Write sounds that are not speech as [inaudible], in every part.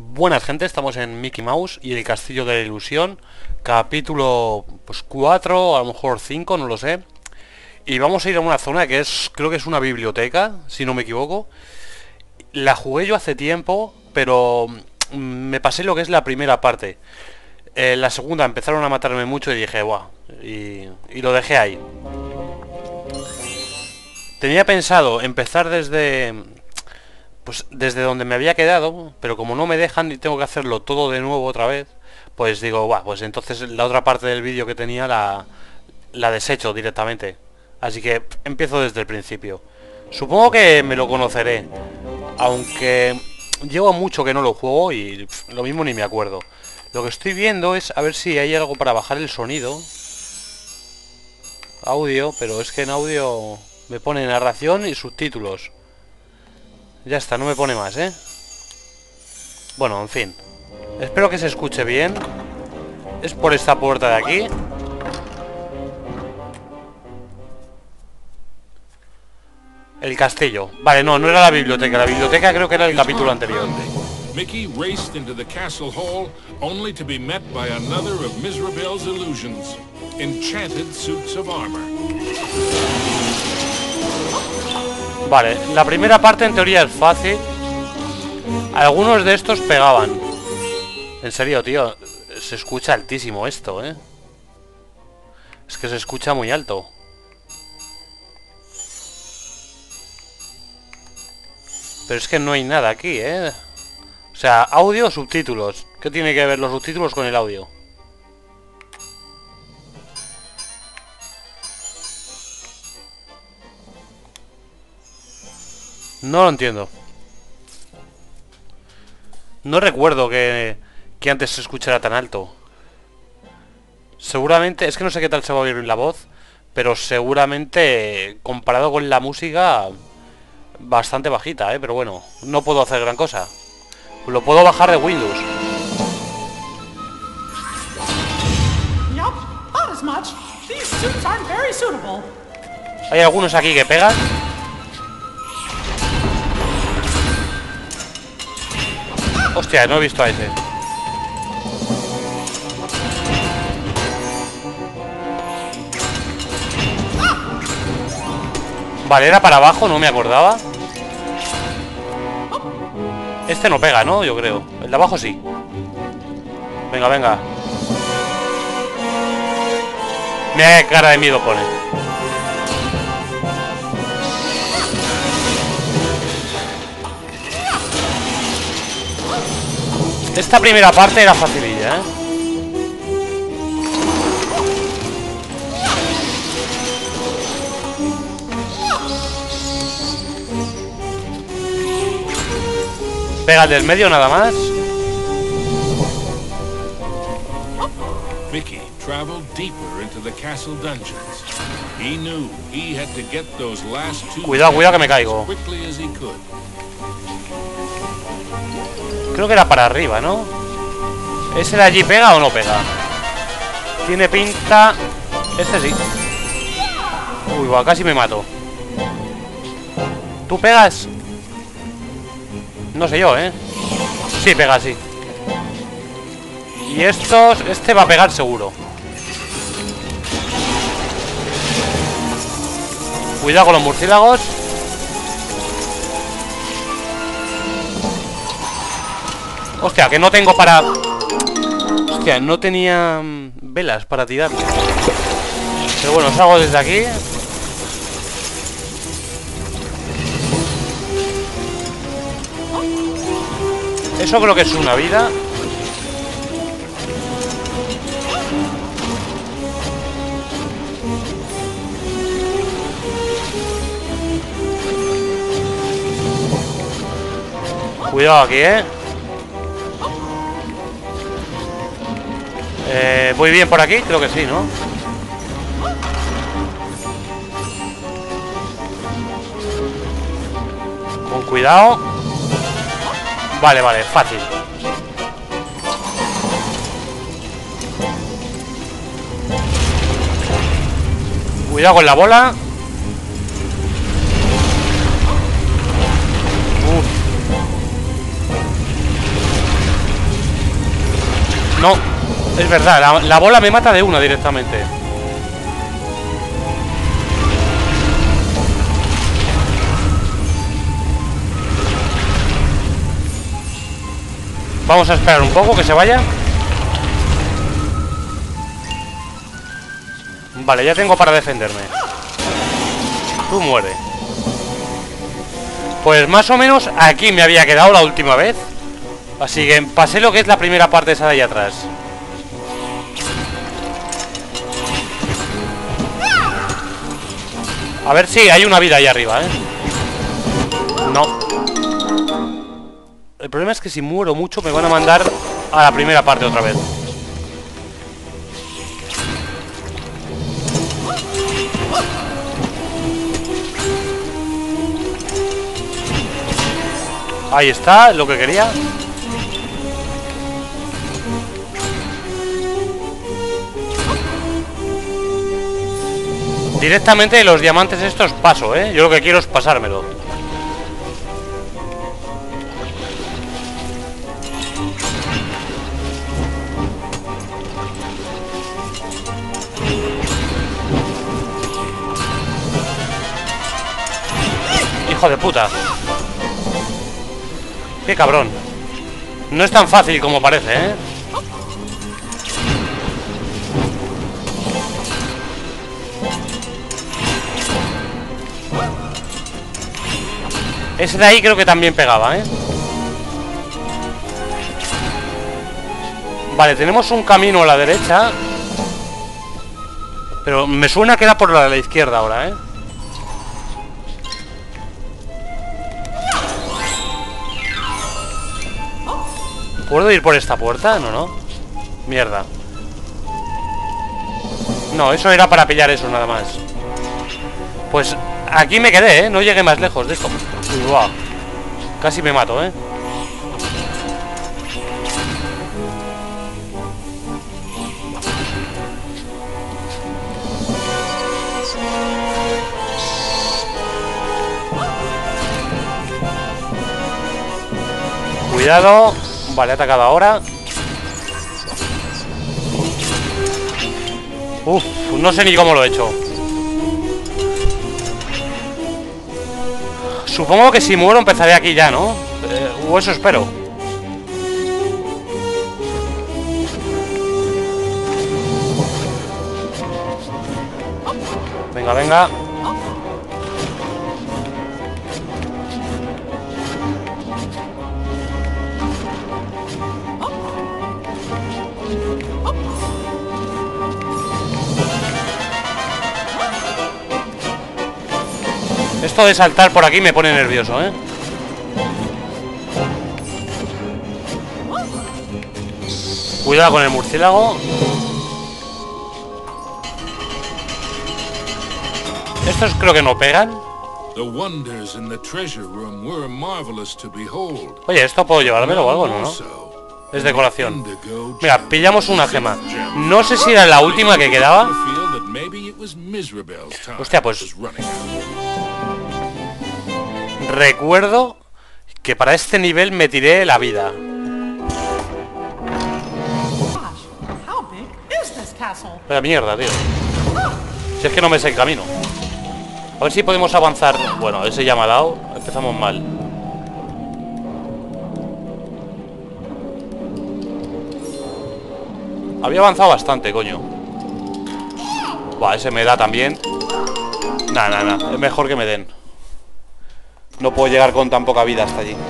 Buenas gente, estamos en Mickey Mouse y el Castillo de la Ilusión Capítulo pues 4, a lo mejor 5, no lo sé. Y vamos a ir a una zona que es, creo que es una biblioteca, si no me equivoco. La jugué yo hace tiempo, pero mm, me pasé lo que es la primera parte. Eh, La segunda empezaron a matarme mucho y dije, guau, y, y lo dejé ahí. Tenía pensado empezar desde pues desde donde me había quedado, pero como no me dejan y tengo que hacerlo todo de nuevo otra vez, pues digo, pues entonces la otra parte del vídeo que tenía la, la desecho directamente. Así que empiezo desde el principio. Supongo que me lo conoceré, aunque llevo mucho que no lo juego y lo mismo ni me acuerdo. Lo que estoy viendo es a ver si hay algo para bajar el sonido. Audio, pero es que en audio me pone narración y subtítulos. Ya está, no me pone más, ¿eh? Bueno, en fin. Espero que se escuche bien. Es por esta puerta de aquí. El castillo. Vale, no, no era la biblioteca. La biblioteca creo que era el capítulo anterior. Mickey raced into the castle hall only to be met by another of Misrabel's illusions. Enchanted suits of armor. Vale, la primera parte en teoría es fácil. Algunos de estos pegaban. En serio, tío. Se escucha altísimo esto, ¿eh? Es que se escucha muy alto. Pero es que no hay nada aquí, ¿eh? O sea, audio subtítulos. ¿Qué tiene que ver los subtítulos con el audio? No lo entiendo. No recuerdo que, que antes se escuchara tan alto. Seguramente, es que no sé qué tal se va a oír la voz, pero seguramente comparado con la música bastante bajita, ¿eh? Pero bueno, no puedo hacer gran cosa. Lo puedo bajar de Windows. Hay algunos aquí que pegan. Hostia, no he visto a ese. Vale, era para abajo, no me acordaba. Este no pega, ¿no? Yo creo. El de abajo sí. Venga, venga. Qué cara de miedo pone. Esta primera parte era facililla, ¿eh? Pega del medio nada más. Mickey traveled deeper into the castle dungeons. He knew he had to get those last two cuidado, cuidado que me caigo. Creo que era para arriba, ¿no? ¿Ese de allí pega o no pega? Tiene pinta... Este sí. Uy, va, casi me mato. ¿Tú pegas? No sé yo, ¿eh? Sí, pega, sí. Y estos... Este va a pegar seguro. Cuidado con los murciélagos. Hostia, que no tengo para... Hostia, no tenía mm, velas para tirar. Pero bueno, salgo desde aquí. Eso creo que es una vida. Cuidado aquí, ¿eh? Eh, ¿Voy bien por aquí? Creo que sí, ¿no? Con cuidado. Vale, vale, fácil. Cuidado con la bola. No, es verdad, la, la bola me mata de una directamente. Vamos a esperar un poco que se vaya. Vale, ya tengo para defenderme. Tú muere. Pues más o menos aquí me había quedado la última vez. Así que pasé lo que es la primera parte esa de ahí atrás. A ver si hay una vida ahí arriba, ¿eh? No. El problema es que si muero mucho me van a mandar a la primera parte otra vez. Ahí está, lo que quería. Directamente los diamantes estos paso, ¿eh? Yo lo que quiero es pasármelo. Hijo de puta. Qué cabrón. No es tan fácil como parece, ¿eh? Ese de ahí creo que también pegaba, ¿eh? Vale, tenemos un camino a la derecha Pero me suena que era por la de la izquierda ahora, ¿eh? ¿Puedo ir por esta puerta? No, no Mierda No, eso era para pillar eso nada más Pues aquí me quedé, ¿eh? No llegué más lejos de esto Wow. Casi me mato, ¿eh? Cuidado Vale, atacado ahora Uf, no sé ni cómo lo he hecho Supongo que si muero empezaré aquí ya, ¿no? Eh, o eso espero. Venga, venga. Esto de saltar por aquí me pone nervioso, ¿eh? Cuidado con el murciélago. Estos creo que no pegan. Oye, esto puedo llevármelo o algo, ¿no? ¿no? Es decoración. Mira, pillamos una gema. No sé si era la última que quedaba. Hostia, pues... Recuerdo que para este nivel me tiré la vida. Vaya mierda, tío. Si es que no me sé el camino. A ver si podemos avanzar. Bueno, ese ya me ha dado. Empezamos mal. Había avanzado bastante, coño. Buah, ese me da también. Nah, nah, nah. Es mejor que me den. No puedo llegar con tan poca vida hasta allí. [laughs]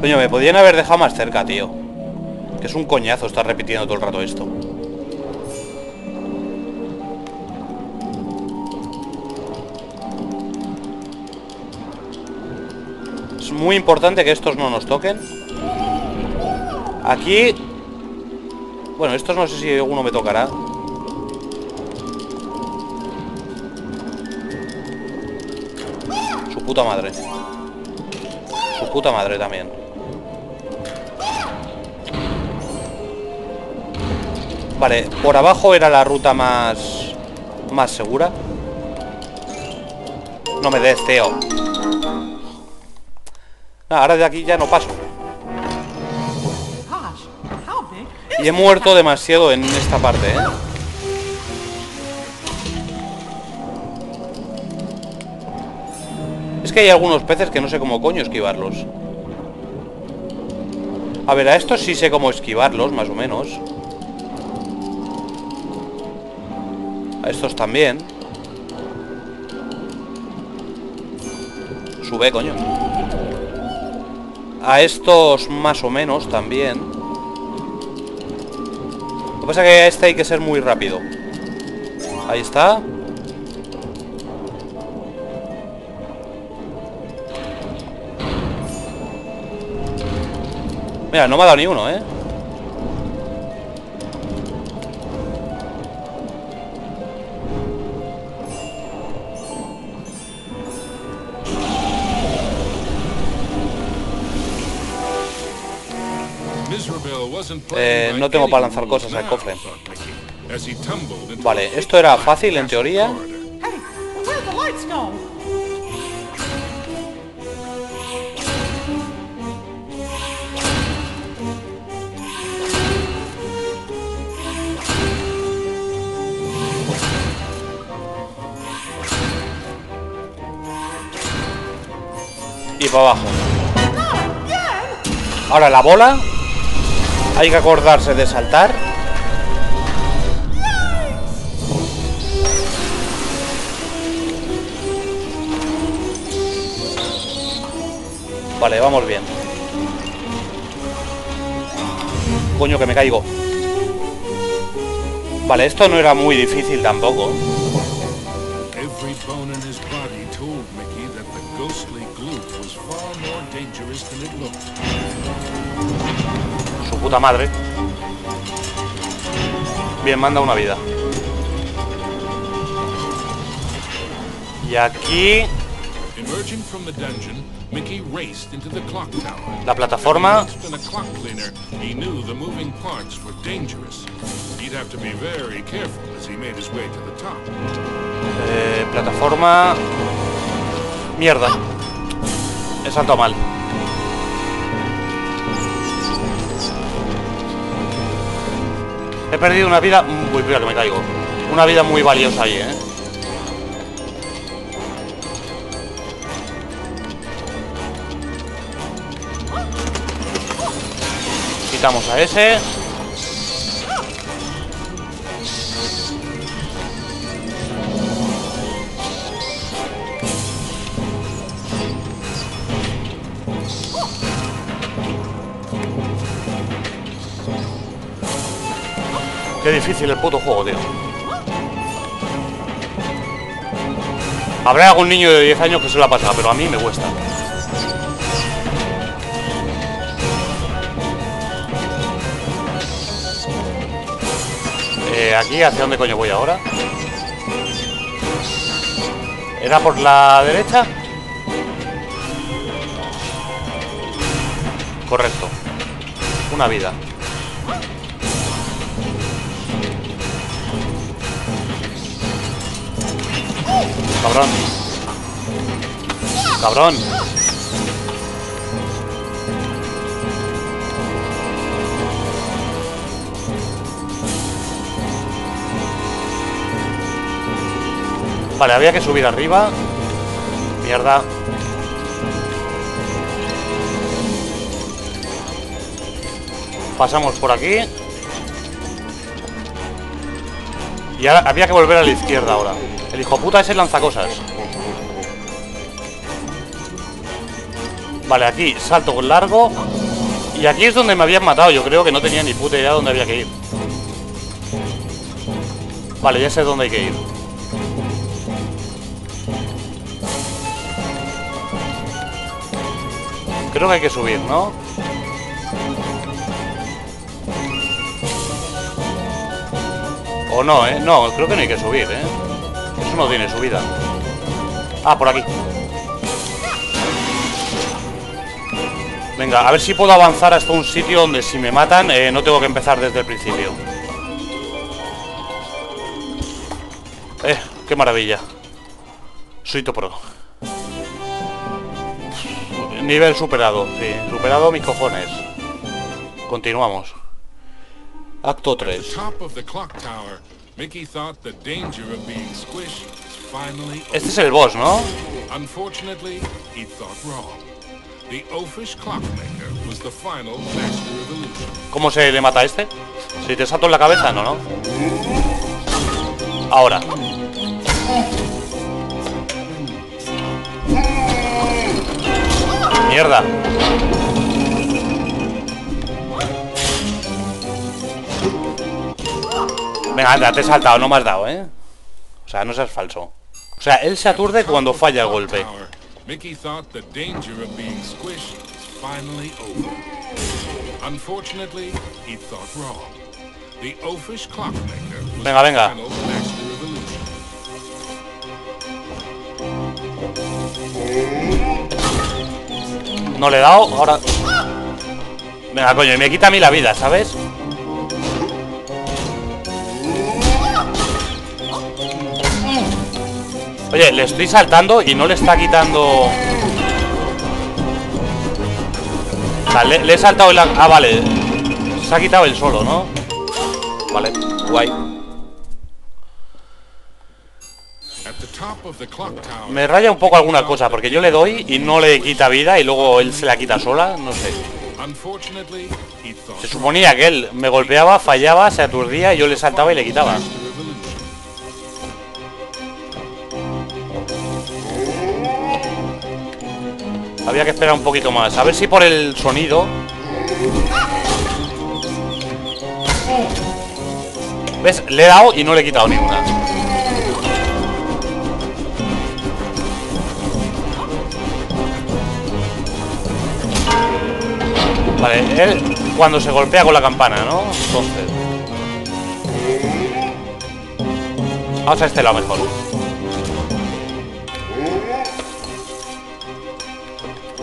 Coño, me podían haber dejado más cerca, tío. Que es un coñazo estar repitiendo todo el rato esto. Es muy importante que estos no nos toquen. Aquí bueno, estos no sé si alguno me tocará. Su puta madre. Su puta madre también. Vale, por abajo era la ruta más... Más segura. No me des, tío. Nah, ahora de aquí ya no paso. Y he muerto demasiado en esta parte, ¿eh? Es que hay algunos peces que no sé cómo coño esquivarlos. A ver, a estos sí sé cómo esquivarlos, más o menos. A estos también. Sube, coño. A estos más o menos también. Que pasa es que este hay que ser muy rápido. Ahí está. Mira, no me ha dado ni uno, ¿eh? Eh, no tengo para lanzar cosas al cofre. Vale, esto era fácil en teoría. Y para abajo. Ahora la bola. Hay que acordarse de saltar. Vale, vamos bien. Coño, que me caigo. Vale, esto no era muy difícil tampoco. Puta madre. Bien, manda una vida. Y aquí Emerging from the dungeon, Mickey raced into the He perdido una vida. Uy, mira que me caigo. Una vida muy valiosa ahí, eh. Quitamos a ese. Difícil el puto juego, tío. Habrá algún niño de 10 años que se lo ha pasado, pero a mí me cuesta. Eh, aquí, ¿hacia dónde coño voy ahora? ¿Era por la derecha? Correcto. Una vida. Cabrón. Cabrón. Vale, había que subir arriba. Mierda. Pasamos por aquí. Y ahora había que volver a la izquierda ahora. El hijo puta ese lanza cosas. Vale, aquí salto con largo. Y aquí es donde me habían matado. Yo creo que no tenía ni puta idea de dónde había que ir. Vale, ya sé dónde hay que ir. Creo que hay que subir, ¿no? O no, ¿eh? No, creo que no hay que subir, ¿eh? No tiene subida. Ah, por aquí. Venga, a ver si puedo avanzar hasta un sitio donde si me matan eh, no tengo que empezar desde el principio. Eh, qué maravilla. Soy pro. Nivel superado, sí. Superado mis cojones. Continuamos. Acto At the 3. Mickey thought the danger of being squished was finally over. Este es el boss, ¿no? Unfortunately, he thought wrong. The clockmaker was the final master of illusion. ¿Cómo se le mata a este? Si te salto en la cabeza, no, ¿no? Ahora. Mierda. Venga, anda, te he saltado, no me has dado, ¿eh? O sea, no seas falso. O sea, él se aturde cuando falla el golpe. Mickey thought the danger of being squished was finally over. Unfortunately, he thought wrong. The clockmaker was Venga, the venga. final master of illusion. No le he dado, ahora... Venga, coño, y me quita a mí la vida, ¿sabes? Oye, le estoy saltando y no le está quitando... O sea, le, he saltado la... Ah, vale. Se ha quitado él solo, ¿no? Vale, guay. Me raya un poco alguna cosa, porque yo le doy y no le quita vida y luego él se la quita sola, no sé. Se suponía que él me golpeaba, fallaba, se aturdía y yo le saltaba y le quitaba. Había que esperar un poquito más. A ver si por el sonido... ¿Ves? Le he dado y no le he quitado ninguna. Vale, él cuando se golpea con la campana, ¿no? Entonces... Vamos a este lado mejor.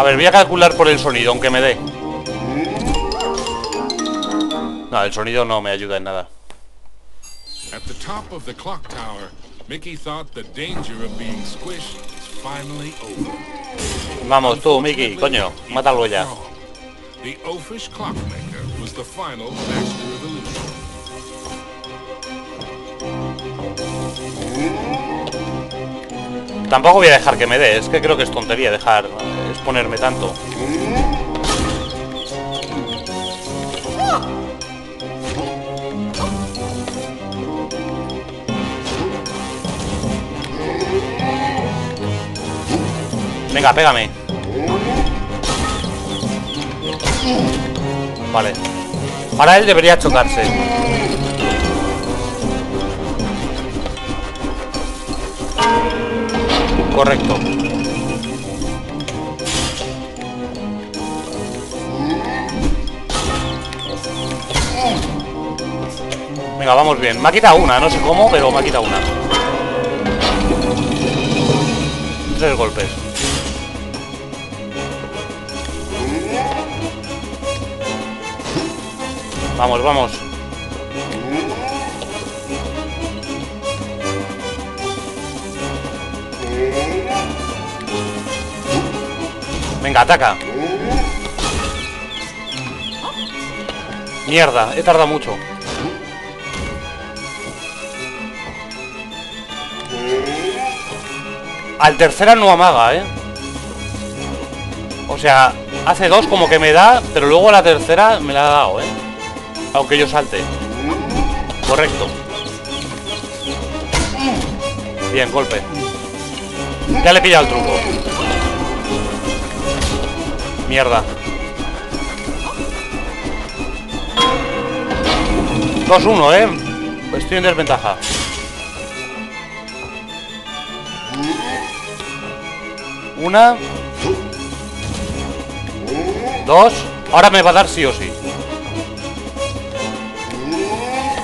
A ver, voy a calcular por el sonido, aunque me dé. No, el sonido no me ayuda en nada. At the top of the clock tower, Mickey thought the danger of being squished finally over. Vamos, tú, Mickey, coño, mátalo ya. The oafish clockmaker was the final master of illusion. Tampoco voy a dejar que me dé, es que creo que es tontería dejar eh, exponerme tanto. Venga, pégame. Vale. Ahora él debería chocarse. Correcto. Venga, vamos bien. Me ha quitado una, no sé cómo, pero me ha quitado una. Tres golpes. Vamos, vamos. Venga, ataca. Mierda, he tardado mucho. Al tercera no amaga, ¿eh? O sea, hace dos como que me da, pero luego a la tercera me la ha dado, ¿eh? Aunque yo salte. Correcto. Bien, golpe. Ya le he pillado el truco. Mierda. 2-1, ¿eh? Estoy en desventaja. Una. Dos. Ahora me va a dar sí o sí.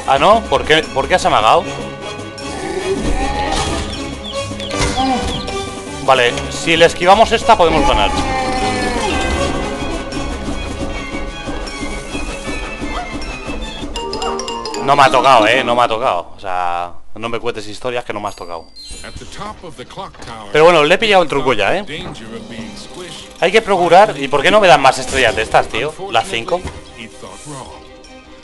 Ah, ¿no? ¿Por qué, ¿Por qué has amagado? Vale, si le esquivamos esta podemos ganar. No me ha tocado, eh, no me ha tocado. O sea, No me cuentes historias que no me has tocado. Pero bueno, le he pillado un truco ya, ¿eh? Hay que procurar... ¿Y por qué no me dan más estrellas de estas, tío? Las 5. Unfortunately, he thought wrong.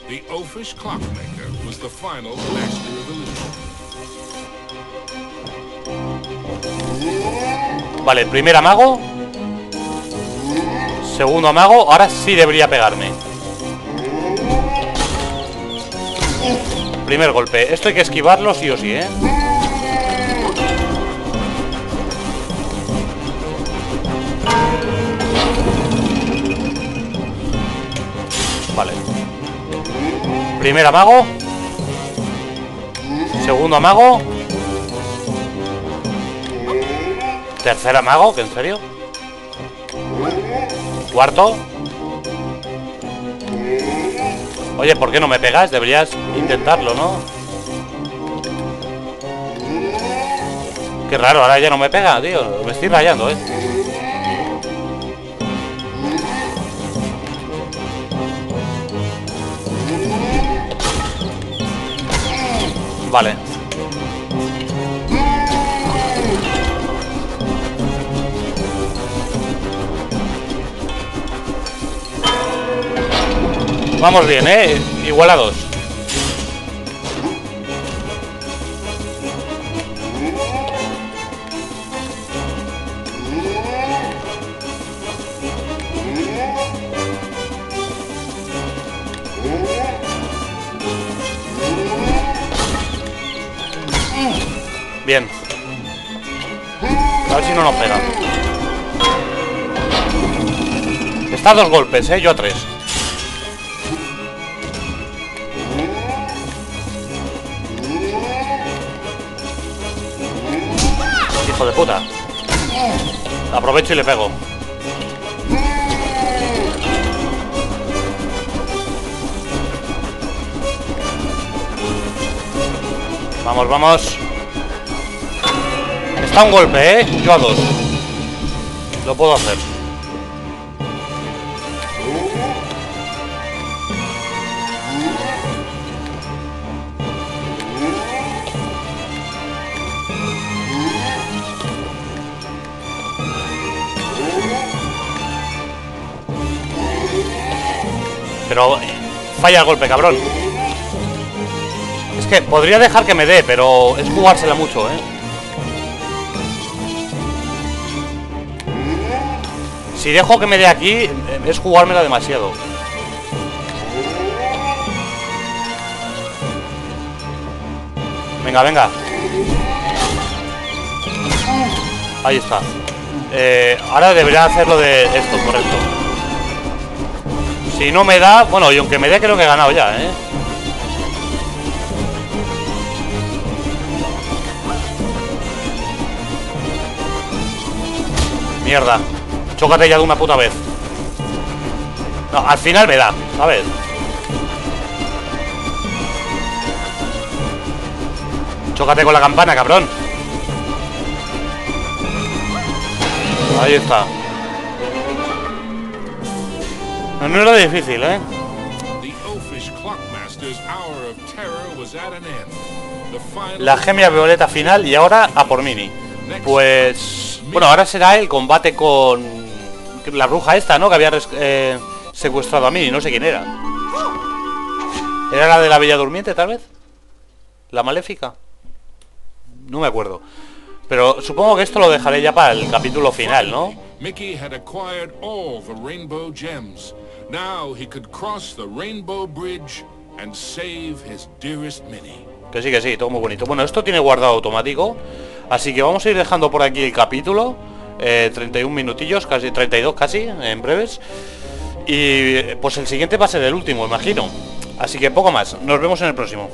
The oafish clockmaker was the final master of illusion. Vale, primer amago. Segundo amago. Ahora sí debería pegarme. Primer golpe. Esto hay que esquivarlo sí o sí, ¿eh? Vale. Primer amago. Segundo amago. Tercer amago, ¿que en serio? Cuarto. Oye, ¿por qué no me pegas? Deberías intentarlo, ¿no? Qué raro, ahora ya no me pega, tío. Me estoy rayando, ¿eh? Vale. Vamos bien, ¿eh? Igualados. Bien. A ver si no nos pega. Está a dos golpes, ¿eh? Yo a tres. De puta. Aprovecho y le pego. Vamos, vamos. Está un golpe, ¿eh? Yo a dos. Lo puedo hacer. Pero falla el golpe, cabrón. Es que podría dejar que me dé, pero es jugársela mucho, ¿eh? Si dejo que me dé aquí, eh, es jugármela demasiado. Venga, venga. Ahí está. Eh, ahora debería hacerlo de esto, correcto. Si no me da... Bueno, y aunque me dé creo que he ganado ya, ¿eh? Mierda. Chócate ya de una puta vez. No, al final me da, ¿sabes? Chócate con la campana, cabrón. Ahí está. No, no era difícil, ¿eh? La gemia violeta final y ahora a por Mini. Pues... Bueno, ahora será el combate con... La bruja esta, ¿no? Que había eh, secuestrado a Mini, no sé quién era. ¿Era la de la Bella Durmiente, tal vez? ¿La maléfica? No me acuerdo. Pero supongo que esto lo dejaré ya para el capítulo final, ¿no? Mickey had acquired all the rainbow gems. Now he could cross the rainbow bridge and save his dearest Minnie. Que sí, que sí, todo muy bonito. Bueno, esto tiene guardado automático. Así que vamos a ir dejando por aquí el capítulo. Eh, 31 minutillos, casi 32 casi, en breves. Y eh, pues el siguiente va a ser el último, imagino. Así que poco más. Nos vemos en el próximo.